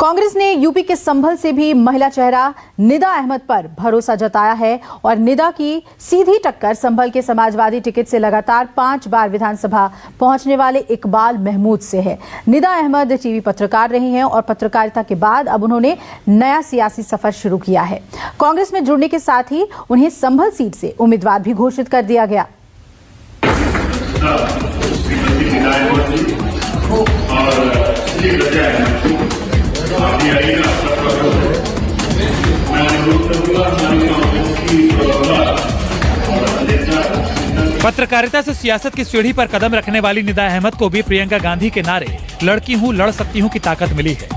कांग्रेस ने यूपी के संभल से भी महिला चेहरा निदा अहमद पर भरोसा जताया है और निदा की सीधी टक्कर संभल के समाजवादी टिकट से लगातार पाँच बार विधानसभा पहुँचने वाले इकबाल महमूद से है। निदा अहमद टीवी पत्रकार रही हैं और पत्रकारिता के बाद अब उन्होंने नया सियासी सफ़र शुरू किया है। कांग्रेस में जुड़ने के साथ ही उन्हें संभल सीट से उम्मीदवार भी घोषित कर दिया गया। और पत्रकारिता से सियासत की सीढ़ी पर कदम रखने वाली निदा अहमद को भी प्रियंका गांधी के नारे, लड़की हूँ, लड़ सकती हूँ की ताकत मिली है।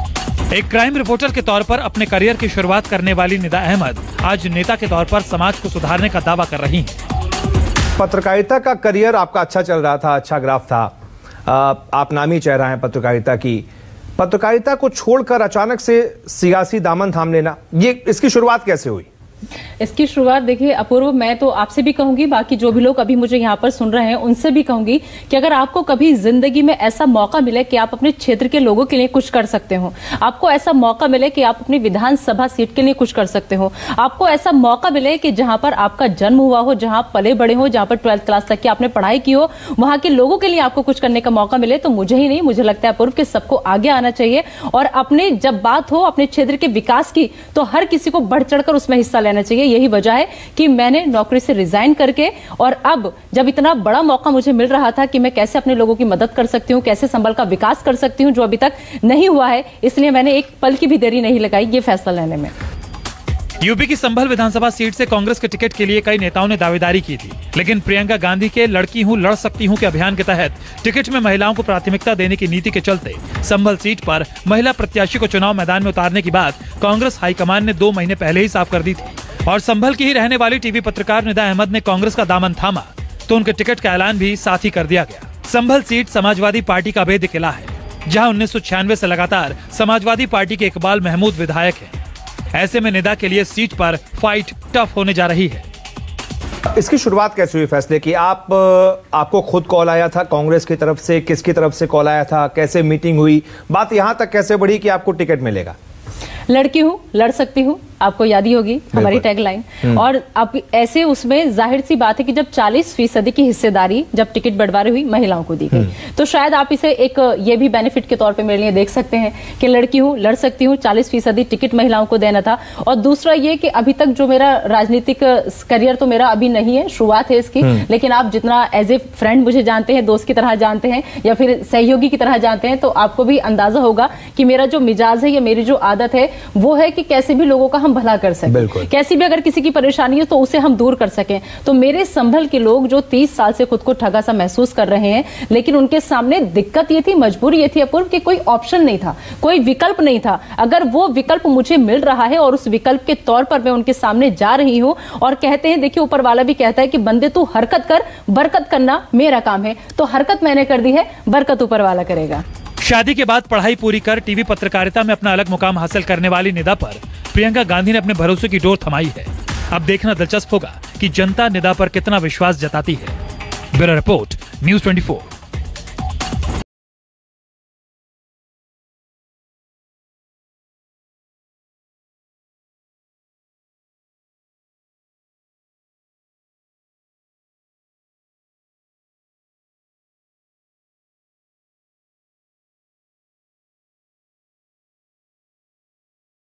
एक क्राइम रिपोर्टर के तौर पर अपने करियर की शुरुआत करने वाली निदा अहमद आज नेता के तौर पर समाज को सुधारने का दावा कर रही हैं। पत्रकारिता का करियर आपका अच्छा चल रहा था अच्छा ग्राफ था। आप नामी चेहरा हैं पत्रकारिता की। पत्रकारिता को छोड़कर अचानक से सियासी दामन थाम लेना, ये इसकी शुरुआत कैसे हुई? इसकी शुरुआत देखिए, अपूर्व, मैं तो आपसे भी कहूँगी, बाकी जो भी लोग अभी मुझे यहाँ पर सुन रहे हैं, उनसे भी कहूँगी कि अगर आपको कभी ज़िंदगी में ऐसा मौका मिले कि आप अपने क्षेत्र के लोगों के लिए कुछ कर सकते हो, आपको ऐसा मौका मिले कि आप अपनी विधानसभा सीट के लिए कुछ कर सकते हो, आपको ऐसा मौका मिले कि जहाँ पर आपका जन्म हुआ हो, जहाँ पले बड़े हो, जहाँ पर ट्वेल्थ क्लास तक की आपने पढ़ाई की हो, वहाँ के लोगों के लिए आपको कुछ करने का मौका मिले तो मुझे ही नहीं, मुझे लगता है अपूर्व कि सबको आगे आना चाहिए, और अपने जब बात हो, अपने क्षेत्र के विकास की तो हर किसी को बढ़ चढ़कर उसमें हिस्सा लेना चाहिए। यही वजह है कि मैंने नौकरी से रिजाइन करके और अब जब इतना बड़ा मौका मुझे मिल रहा था कि मैं कैसे अपने लोगों की मदद कर सकती हूँ, कैसे संबल का विकास कर सकती हूँ, जो अभी तक नहीं हुआ है, इसलिए मैंने एक पल की भी देरी नहीं लगाई ये फैसला लेने में। यूपी की संभल विधानसभा सीट से कांग्रेस के टिकट के लिए कई नेताओं ने दावेदारी की थी, लेकिन प्रियंका गांधी के लड़की हूँ, लड़ सकती हूँ के अभियान के तहत टिकट में महिलाओं को प्राथमिकता देने की नीति के चलते संभल सीट पर महिला प्रत्याशी को चुनाव मैदान में उतारने की बात कांग्रेस हाईकमान ने दो महीने पहले ही साफ़ कर दी थी। और संभल की ही रहने वाली टीवी पत्रकार निदा अहमद ने कांग्रेस का दामन थामा तो उनके टिकट का ऐलान भी साथ ही कर दिया गया। संभल सीट समाजवादी पार्टी का अवैध किला है, जहाँ उन्नीस से लगातार समाजवादी पार्टी के इकबाल महमूद विधायक हैं। ऐसे में निदा के लिए सीट पर फाइट टफ होने जा रही है। इसकी शुरुआत कैसे हुई फैसले की? आप आपको खुद कॉल आया था कांग्रेस की तरफ़ से किसकी तरफ़ से कॉल आया था कैसे मीटिंग हुई? बात यहाँ तक कैसे बढ़ी कि आपको टिकट मिलेगा? लड़की हूँ लड़ सकती हूँ आपको याद ही होगी हमारी टैगलाइन और अब ऐसे उसमें ज़ाहिर सी बात है कि जब 40 फ़ीसदी की हिस्सेदारी जब टिकट बंटवारी हुई महिलाओं को दी गई। तो शायद आप इसे एक ये भी बेनिफिट के तौर पे मेरे लिए देख सकते हैं कि लड़की हूँ लड़ सकती हूँ चालीस फ़ीसदी टिकट महिलाओं को देना था। और दूसरा ये कि अभी तक जो मेरा राजनीतिक करियर तो मेरा अभी नहीं है शुरुआत है इसकी। लेकिन आप जितना एज ए फ्रेंड मुझे जानते हैं दोस्त की तरह जानते हैं या फिर सहयोगी की तरह जानते हैं तो आपको भी अंदाज़ा होगा कि मेरा जो मिजाज है या मेरी जो आदत है वो है कि कैसे भी लोगों का हम भला कर सकें। कैसी भी अगर किसी की परेशानी हो तो उसे हम दूर कर सकें। तो मेरे संभल के लोग जो तीस साल से खुद को ठगा सा महसूस कर रहे हैं लेकिन उनके सामने दिक्कत ये थी मजबूरी ये थी अपूर्व कि कोई ऑप्शन नहीं था कोई विकल्प नहीं था। अगर वो विकल्प मुझे मिल रहा है और उस विकल्प के तौर पर मैं उनके सामने जा रही हूँ और कहते हैं देखिए ऊपर वाला भी कहता है कि बंदे तू हरकत कर बरकत करना मेरा काम है। तो हरकत मैंने कर दी है बरकत ऊपर वाला करेगा। शादी के बाद पढ़ाई पूरी कर टीवी पत्रकारिता में अपना अलग मुकाम हासिल करने वाली निदा पर प्रियंका गांधी ने अपने भरोसे की डोर थमाई है। अब देखना दिलचस्प होगा कि जनता निदा पर कितना विश्वास जताती है। Bureau report, news 24